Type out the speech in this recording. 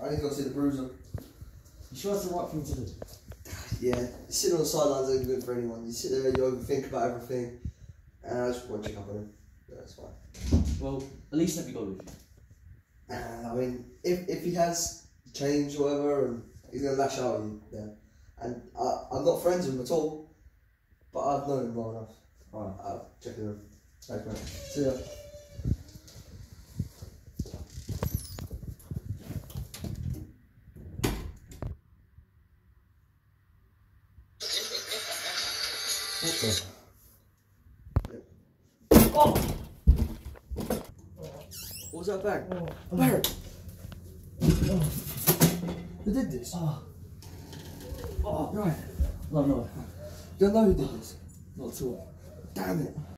I need to go see the bruiser. You sure that's the right thing to do? Yeah, sitting on the sidelines isn't good for anyone. You sit there, you overthink about everything, and I just want to check up on him. Yeah, that's fine. Well, at least let me go with you. Uh, I mean, if, if he has change or whatever, and he's gonna lash out at you, yeah. And I, I'm not friends with him at all, but I've known him well enough. Alright. I'll check him. out. Thanks, mate. See ya. Oh! What was that bag? Oh, Barrett! Who did this? Oh. Oh, right. No, no. You don't know who did this? Not at all. Damn it.